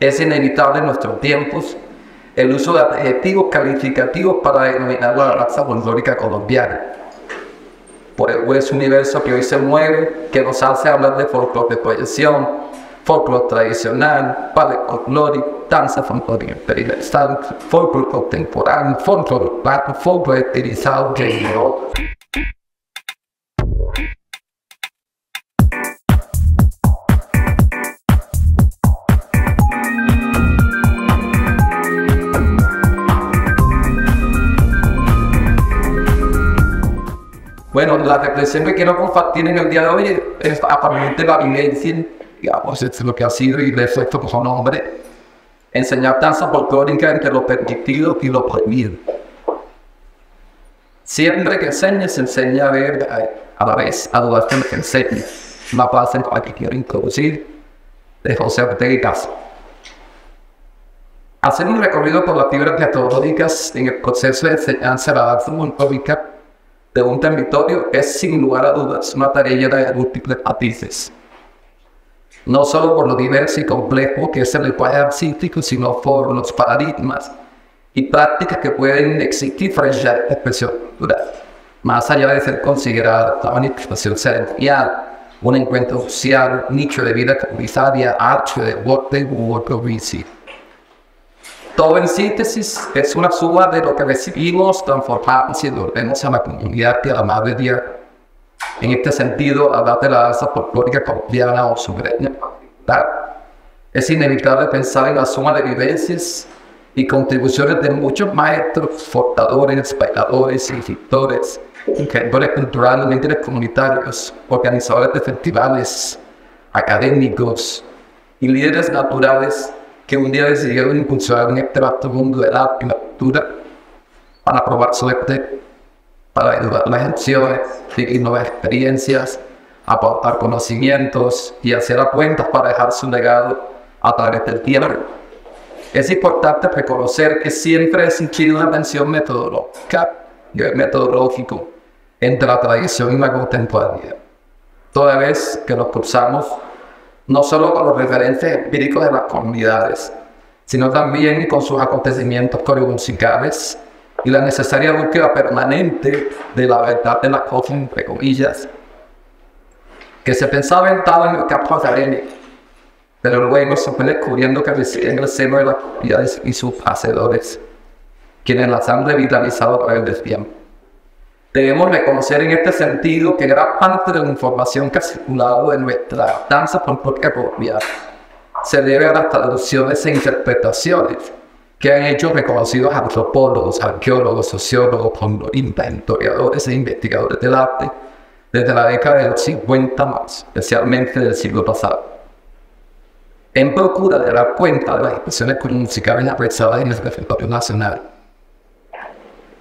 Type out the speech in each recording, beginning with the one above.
Es inevitable en nuestros tiempos el uso de adjetivos calificativos para denominar la raza folclórica colombiana. Por el hueso universo que hoy se mueve, que nos hace hablar de folclore de proyección, folclore tradicional, ballet folclórico, danza folclórica universal, folclore contemporáneo, folclore urbano, folclore utilizado, género. Bueno, la reflexión que quiero compartir en el día de hoy es aparentemente la vivencia, digamos, es lo que ha sido y efecto como nombre, enseñar danza folclórica entre lo permitido y lo prohibido. Siempre que enseña, se enseña a ver a, la vez, a dudar que enseña. Una frase que quiero introducir de José Ortega Hacer un recorrido por las fibras metodológicas en el proceso de enseñanza de la danza folclórica de un territorio es sin lugar a dudas una tarea de múltiples matices. No solo por lo diverso y complejo que es el lenguaje artístico, sino por los paradigmas y prácticas que pueden existir frente a la expresión cultural, más allá de ser considerada la manifestación ceremonial, un encuentro social, nicho de vida comunitaria, arte, deporte u otro vicio. Todo en síntesis es una suma de lo que recibimos, transformamos y volvemos a la comunidad que la madre Dios. En este sentido, hablar de la danza folclórica colombiana o sureña es inevitable pensar en la suma de vivencias y contribuciones de muchos maestros, fortadores, bailadores, escritores, creadores culturales, comunitarios, organizadores de festivales, académicos y líderes naturales que un día decidieron impulsar en este vasto mundo de la cultura para probar suerte, para ayudar las generaciones, vivir nuevas experiencias, aportar conocimientos y hacer cuentas para dejar su legado a través del tiempo. Es importante reconocer que siempre ha existido una tensión metodológica y metodológico entre la tradición y la contemporaneidad. Toda vez que nos cruzamos no solo con los referentes empíricos de las comunidades, sino también con sus acontecimientos coreomusicales y la necesaria búsqueda permanente de la verdad de las cosas, entre comillas, que se pensaba estaba en el campo académico, pero luego se fue descubriendo que reside en el seno de las comunidades y sus hacedores, quienes las han revitalizado a través del tiempo. Debemos reconocer en este sentido que gran parte de la información que ha circulado en nuestra danza folclórica colombiana se debe a las traducciones e interpretaciones que han hecho reconocidos antropólogos, arqueólogos, sociólogos, historiadores e investigadores del arte desde la década del 50 más, especialmente del siglo pasado. En procura de dar cuenta de las expresiones musicales apresadas en el repertorio nacional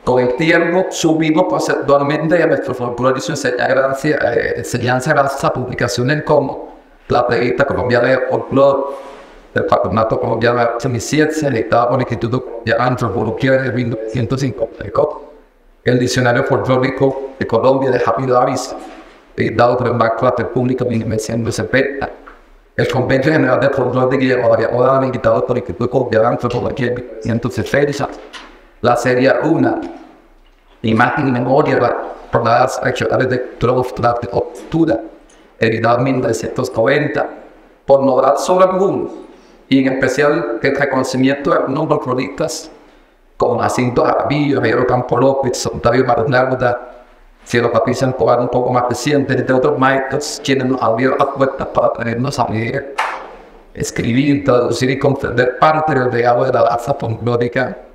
con el tiempo subimos conceptualmente a nuestro folclore y su enseñanza gracias a publicaciones como la revista colombiana de folclore del Patronato Colombiano de Arte y editada por el Instituto de Antropología de 1954, el Diccionario Folclórico de Colombia de Javier Davis, editado por el Banco de República en 1970, el Convenio General de Folclore de Guillermo Variamoda, editado por el Instituto de Antropología en 1960, la serie 1, imagen y memoria las regionales de de Octubre, editada en 1990, por nombrar solo algunos, y en especial el reconocimiento de algunos cronistas como Jacinto Jaramillo, Javier Campo López, Octavio Marnauda, Cielo Patricia Escobar un poco más reciente, entre otros maestros quienes nos abrieron las puertas para tenernos a leer, escribir, traducir y comprender parte del legado de la danza folclórica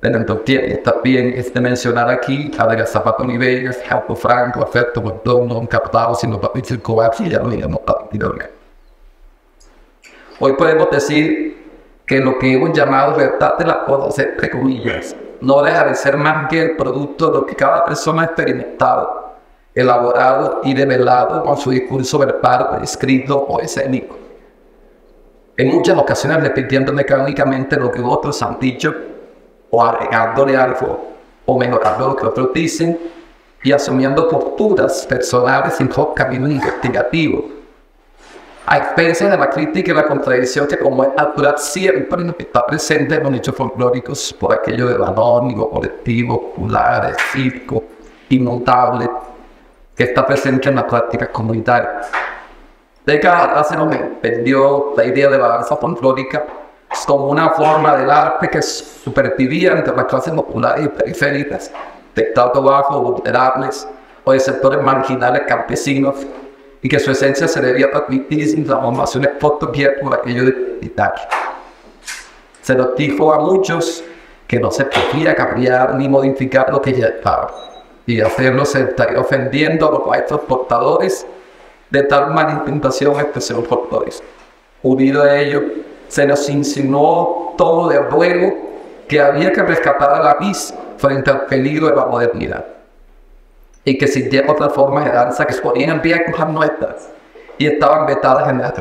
entonces, también es de mencionar aquí a la Zapato Niveles, Franco, Afecto Mordomo, Captado, Sino Patricio Coax y ya lo habíamos Hoy podemos decir que lo que hemos llamado verdad de las cosas, entre comillas, no deja de ser más que el producto de lo que cada persona ha experimentado, elaborado y develado con su discurso verbal, escrito o escénico. En muchas ocasiones repitiendo mecánicamente lo que otros han dicho o agregándole algo o mejorando lo que otros dicen y asumiendo posturas personales sin camino investigativo. A expensión de la crítica y la contradicción que como es natural siempre está presente en los hechos folclóricos por aquello de anónimo, colectivo, popular, cívico, inmutable, que está presente en la práctica comunitaria. Décadas hace no me perdió la idea de la danza folclórica como una forma del arte que supervivía entre las clases populares y periféricas, de estado bajo, vulnerables o de sectores marginales campesinos, y que su esencia se debía transmitir sin transformaciones fotoquietas por aquello de identidad. Se nos dijo a muchos que no se podía cambiar ni modificar lo que ya estaba, y hacerlo se estaría ofendiendo a los maestros portadores de tal manifestación expresión folclóricos. Unido a ello, se nos insinuó todo de ruego que había que rescatar a la vis frente al peligro de la modernidad y que existían otras formas de danza que se ponían en nuestras y estaban vetadas en la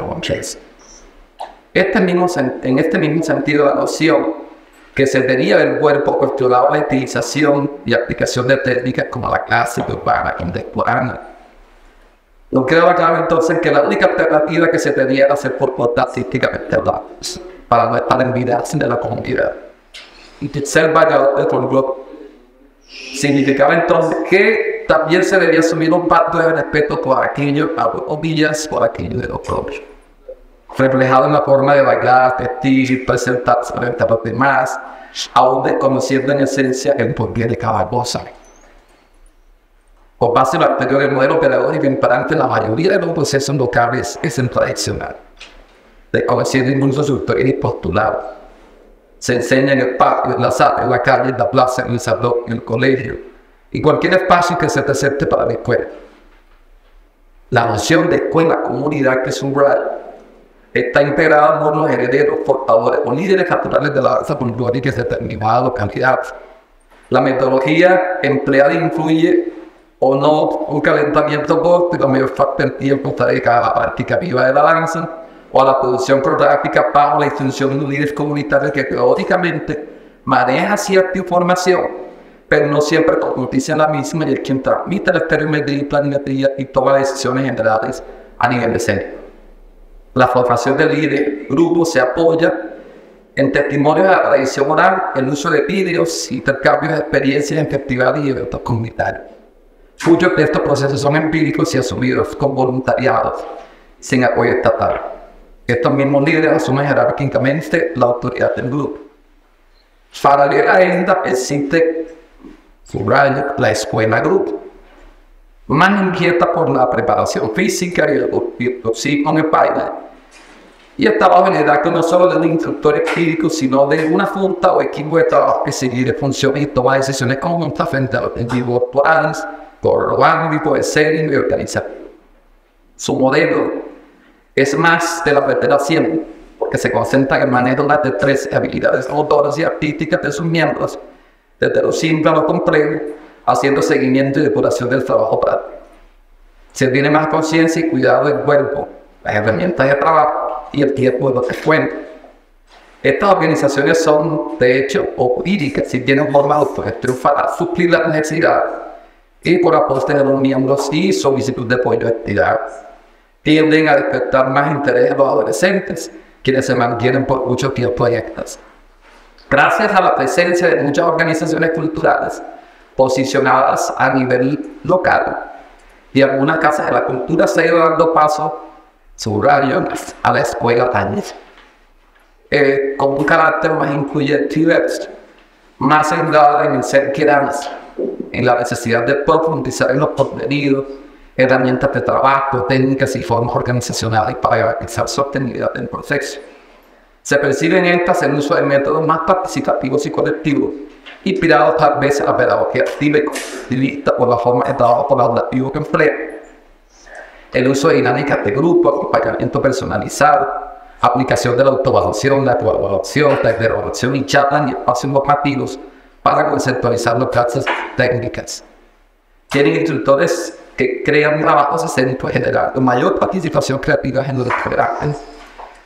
Este mismo, en este mismo sentido, la noción que se tenía del cuerpo cuestionaba la utilización y aplicación de técnicas como la clásica, urbana, contemporánea. No quedaba claro entonces que la única alternativa que se tenía era hacer por artísticamente para no estar en de la comunidad. Y ser vagabundo del grupo significaba entonces que también se debía asumir un pacto de respeto por aquello, o villas por aquello de lo propio. Reflejado en la forma de bailar, vestir, presentarse frente a los demás, aún desconociendo en esencia el porqué de cada cosa. Con base en lo anterior, el modelo pedagógico imperante en la mayoría de los procesos locales es el tradicional, desconociendo incluso su autoridad y postulado se enseña en el patio, en la sala, en la calle, en la plaza, en el salón, en el colegio, y cualquier espacio que se presente para la escuela. La noción de escuela, comunidad, que es un real, está integrada por los herederos, portadores o líderes naturales de la danza folclórica de determinada localidad. La metodología empleada influye o no un calentamiento corto, la mayor parte del tiempo está dedicada a la práctica viva de la danza, o a la producción coreográfica para la institución de un líder comunitario que teóricamente maneja cierta información, pero no siempre noticia la misma y es quien transmite la estereometría y planimetría y toma decisiones generales a nivel de centro. La formación del líder grupo se apoya en testimonios de la tradición oral, el uso de vídeos, intercambios de experiencias en festivales y eventos comunitarios. Muchos de estos procesos son empíricos y asumidos con voluntariados, sin apoyo estatal. Estos mismos líderes asumen jerárquicamente la autoridad del grupo. Paralela a esta existe, subrayo, la escuela grupo, más inquieta por la preparación física y el virtuosismo en el baile. Y estaba generada no solo del instructor empírico, sino de una junta o equipo de trabajo que seguir funciones y toma decisiones conjuntas frente a los objetivos actuales, por ámbito de ser y organizar. Su modelo es más de la preparación, porque se concentra en manejo de y habilidades motoras y artísticas de sus miembros, desde lo simple a lo complejo, haciendo seguimiento y depuración del trabajo práctico. Se tiene más conciencia y cuidado del cuerpo, las herramientas de trabajo y el tiempo de los descuentos. Estas organizaciones son, de hecho, jurídicas y tienen forma autogestión para suplir la necesidad y por aporte de los miembros y solicitud de apoyo actividades tienden a despertar más interés en los adolescentes, quienes se mantienen por mucho tiempo estas. Gracias a la presencia de muchas organizaciones culturales posicionadas a nivel local y algunas casas de la cultura se ha ido dando paso, subrayo, a la escuela Táñez, eh, con un carácter más incluyente y diverso, más centrado en el ser que en la necesidad de profundizar en los contenidos herramientas de trabajo, técnicas y formas organizacionales para garantizar sostenibilidad del proceso. Se percibe en estas el uso de métodos más participativos y colectivos, inspirados tal vez a la pedagogía activa y por la forma de trabajo colaborativo que emplea. El uso de dinámicas de grupo, acompañamiento personalizado, aplicación de la autoevaluación, la colaboración, la evaluación y charla y espacios normativos para conceptualizar las clases técnicas. Tienen instructores que crean trabajos escénicos generar mayor participación creativa en los estudiantes,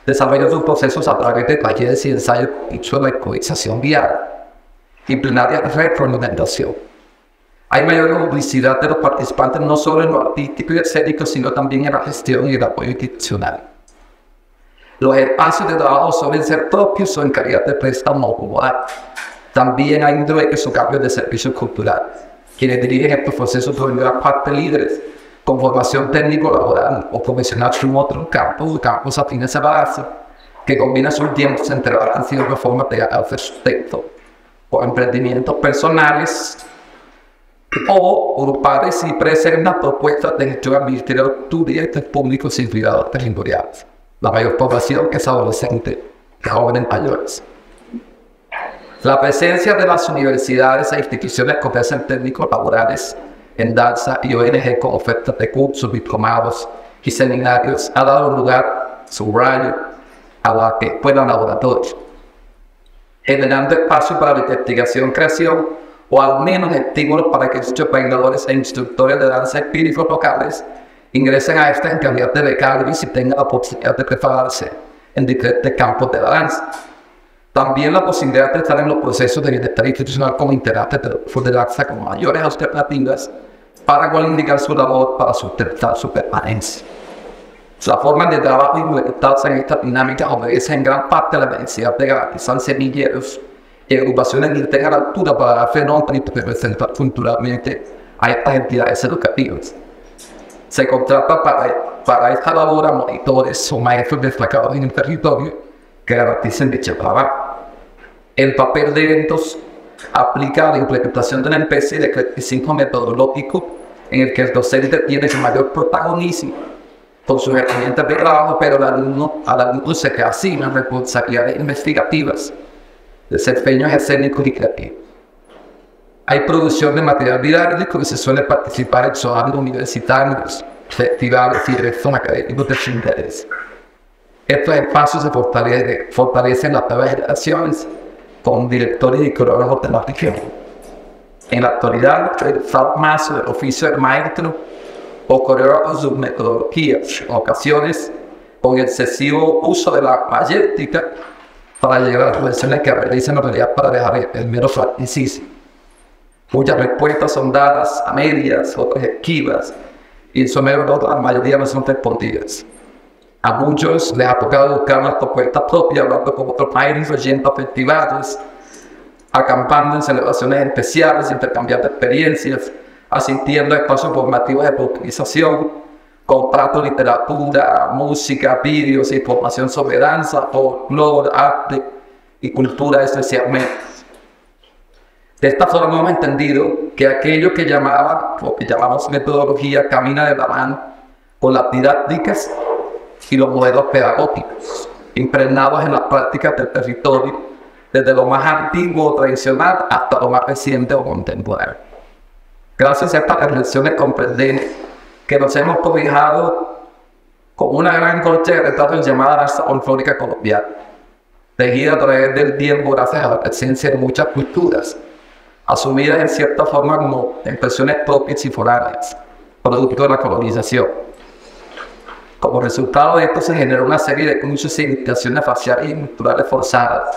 desarrollo sus procesos a través de talleres y ensayos y su improvisación vial y plenaria retroalimentación. Hay mayor publicidad de los participantes no solo en lo artístico y escénico, sino también en la gestión y el apoyo institucional. Los espacios de trabajo suelen ser propios o en calidad de préstamo o También hay individuos o cambios de servicio cultural, quienes dirigen estos procesos son gran parte líderes con formación técnico-laboral o profesional en otro campo, campos afines a base, que combina sus tiempos entre balance y otra forma de hacer sustento, o emprendimientos personales, o grupales y presentan propuestas de gestión administrativa de públicos y privados territoriales la mayor población es adolescente, jóvenes mayores. La presencia de las universidades e instituciones que ofrecen técnicos laborales en danza y ONG con ofertas de cursos, diplomados y seminarios ha dado lugar, subrayo, a la que puedan laboratorios, generando espacio para la investigación, creación o al menos estímulos para que estos bailadores e instructores de danza espíritus locales ingresen a esta en calidad de becarios y tengan la posibilidad de prepararse en diferentes campos de la danza. También la posibilidad de estar en los procesos de bienestar institucional como integrante de danza con mayores alternativas para indicar su labor para sustentar su permanencia. La forma de trabajo y libertad en esta dinámica obedece en gran parte a la necesidad de garantizar semilleros y agrupaciones de la altura para dar fenómenos y representar culturalmente a estas entidades educativas se contrata para, para esta labor a monitores o maestros destacados en el territorio que garanticen dicha trabajo. El papel de eventos aplica a la implementación de una especie de crecimiento metodológico en el que el docente tiene el mayor protagonismo con sus herramientas de trabajo, pero al alumno, al alumno se le asignan responsabilidades investigativas, desempeños escénicos y creativos. Hay producción de material didáctico que se suele participar en zonas universitarios, festivales y retos académicos de su interés. Estos espacios se fortalecen, fortalecen las nuevas generaciones con directores y coreógrafos región. En la actualidad, el más oficio de maestro o coreógrafo sus metodologías, en ocasiones con excesivo uso de la mayética para llegar a las profesiones que realizan en realidad para dejar el mero practicismo. Muchas respuestas son dadas a medias, otras esquivas, y en su mayoría no son respondidas. A muchos les ha tocado buscar una propuesta propia, hablando con otros países, yendo a festivales, acampando en celebraciones especiales, intercambiando experiencias, asistiendo a espacios formativos de profundización, comprando literatura, música, vídeos, información sobre danza, folclore, arte y cultura especialmente. De esta forma hemos entendido que aquello que llamaban, o que llamamos metodología, camina de la mano con las didácticas y los modelos pedagógicos, impregnados en las prácticas del territorio, desde lo más antiguo o tradicional hasta lo más reciente o contemporáneo. Gracias a estas reflexiones comprendemos que nos hemos cobijado con una gran corte de retratos llamada raza folclórica colombiana, tejida a través del tiempo gracias a la presencia de muchas culturas asumidas en cierta forma como impresiones propias y foráneas, producto de la colonización. Como resultado de esto se generó una serie de muchas imitaciones faciales y culturales forzadas,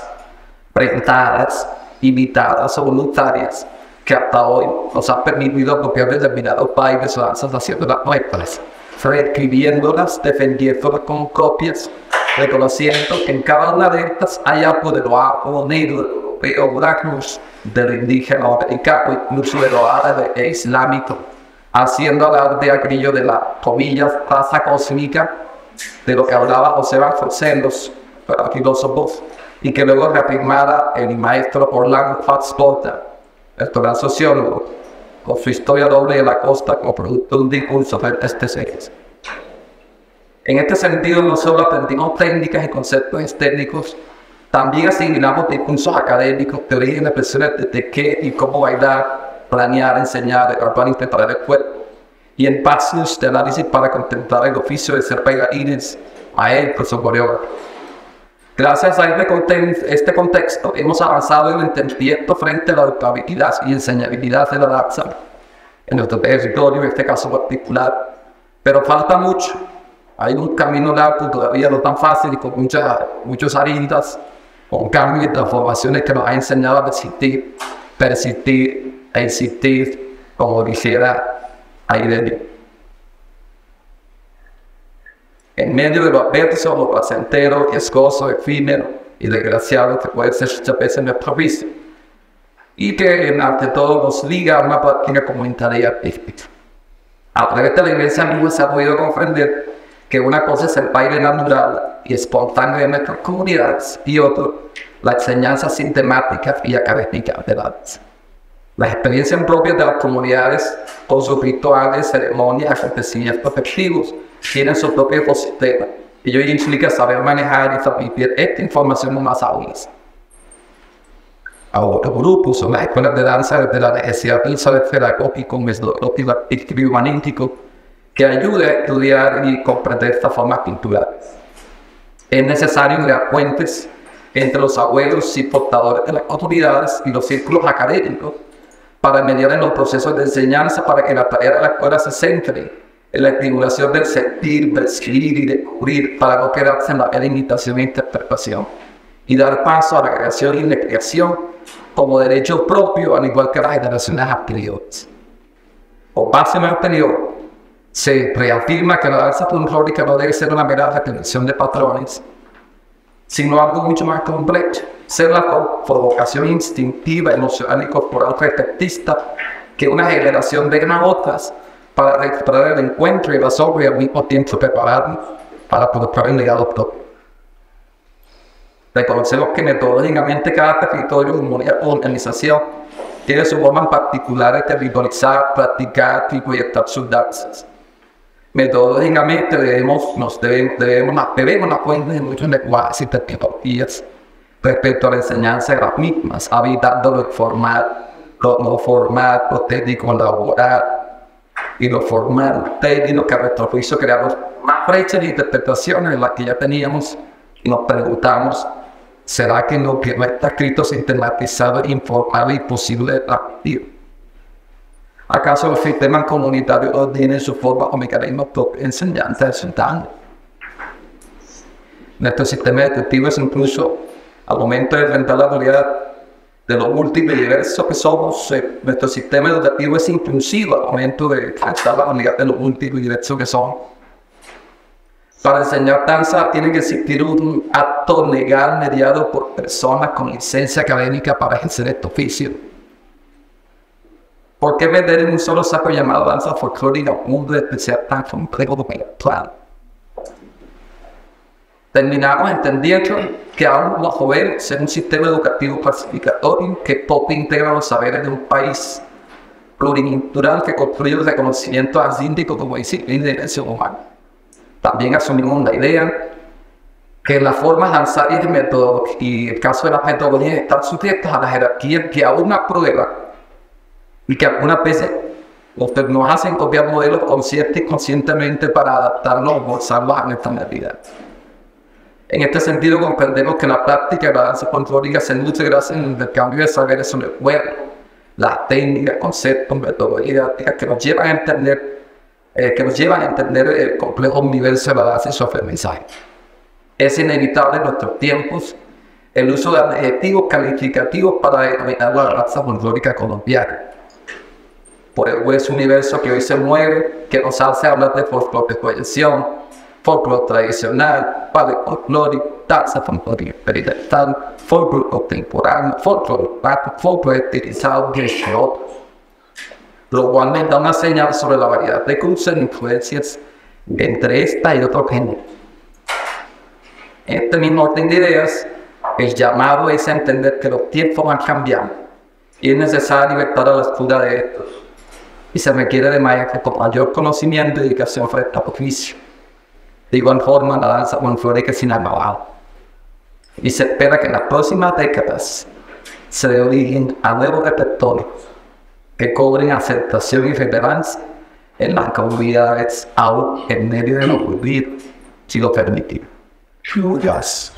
presentadas, imitadas o voluntarias, que hasta hoy nos han permitido copiar determinados países o danzas haciendo las nuestras, reescribiéndolas, defendiéndolas con copias, reconociendo que en cada una de estas hay algo de lo negro, europeo, del indígena americano, incluso de los árabes e islámicos, haciendo alarde aquello de la comillas raza cósmica, de lo que hablaba José Vasconcelos, filósofos, y que luego reafirmara el maestro Orlando Fatsporta, el sociólogo, con su historia doble de la costa como producto de un discurso de este series. En este sentido, no solo aprendimos técnicas y conceptos técnicos también asignamos discursos académicos, teorías y reflexiones de qué y cómo bailar, planear, enseñar, y preparar el cuerpo. Y en pasos de análisis para contemplar el oficio de ser bailarines, maestros o coreógrafos. Gracias a este, este contexto, hemos avanzado en el entendimiento frente a la educabilidad y enseñabilidad de la danza en nuestro territorio, en este caso particular. Pero falta mucho. Hay un camino largo todavía no tan fácil y con muchas, muchos heridas con cambios y transformaciones que nos ha enseñado a resistir, persistir e insistir, como dijera Aideli. en medio de lo adverso, lo placentero, riesgoso, efímero y desgraciado que puede ser muchas veces nuestro vicio. Y que ante todo nos liga a una práctica comunitaria artística. A través de la iglesia misma se ha podido comprender que una cosa es el baile natural y espontáneo de nuestras comunidades y otro, la enseñanza sistemática y académica de la danza. Las experiencias propias de las comunidades con sus rituales, ceremonias, acontecimientos efectivos tienen su propio ecosistema y hoy implica saber manejar y transmitir esta información más audiencia. Ahora, grupos o las escuelas de danza de la necesidad de saber pedagógico, metodológico y humanístico que ayude a estudiar y comprender estas formas culturales. Es necesario crear puentes entre los abuelos y portadores de las autoridades y los círculos académicos para mediar en los procesos de enseñanza para que la tarea de la escuela se centre en la estimulación del sentir, del escribir y descubrir para no quedarse en la imitación e interpretación y dar paso a la creación y la creación como derecho propio al igual que las generaciones anteriores. O base anterior, se reafirma que la danza folclórica no debe ser una mera repetición de patrones, sino algo mucho más complejo ser la provocación instintiva, emocional y corporal repetista que una generación a otras para recuperar el encuentro y la sobra y al mismo tiempo prepararnos para poder el legado propio. Reconocemos que metodológicamente cada territorio o organización tiene su forma particular de visualizar, practicar y proyectar sus danzas. Metodológicamente debemos, nos debemos, debemos, debemos aprender muchos lenguajes y tecnologías respecto a la enseñanza de las mismas, habitando lo formal, lo, formal, lo técnico laboral y lo formal técnico que a nuestro juicio creamos más brechas de interpretaciones en las que ya teníamos. Y nos preguntamos, ¿será que lo que no está escrito, sistematizado, informado y posible de transmitir? ¿Acaso los sistemas comunitarios no tienen su forma o mecanismo de enseñanza de Nuestro sistema educativo es incluso al momento de enfrentar la realidad de lo diverso que somos, eh, nuestro sistema educativo es inclusivo al momento de enfrentar la realidad de lo diverso que somos. Para enseñar danza tiene que existir un acto legal mediado por personas con licencia académica para ejercer este oficio. ¿Por qué vender en un solo saco llamado danza folclórica un mundo especial tan complejo como actual? Terminamos entendiendo que aún los jóvenes es un sistema educativo clasificatorio que poco integra los saberes de un país pluricultural que construye el reconocimiento asíndico como disciplina de dimensión humana. También asumimos la idea que las formas y, métodos, y el caso de las metodologías están sujetas a la jerarquía que aún aprueba y que algunas veces nos hacen copiar modelos conscientes y conscientemente para adaptarlos o gozarlos a nuestra realidad. En este sentido, comprendemos que la práctica de la danza folclórica se nutre gracias al intercambio de saberes sobre el cuerpo, las técnicas, conceptos, metodologías que nos llevan a entender, eh, que nos llevan a entender el complejo universo de la danza y su aprendizaje. Es inevitable en nuestros tiempos el uso de adjetivos calificativos para denominar la danza folclórica colombiana. Por el universo que hoy se mueve, que nos hace hablar de folclore de proyección, folclore tradicional, padre folclórico, danza folclórica experimental, folclore contemporáneo, folclore urbano, folclore estilizado, y otros. Lo cual me da una señal sobre la variedad de cruces e influencias entre esta y otro género. En este mismo orden de ideas, el llamado es a entender que los tiempos van cambiando y es necesario estar a la altura de estos. Y se requiere de mayor conocimiento y dedicación frente al oficio. De igual forma, la danza folclórica inacabada. Y se espera que en las próximas décadas se dé origen a nuevos repertorios que cobren aceptación y relevancia en las comunidades aún en medio de lo prohibido, si lo permiten. Yes.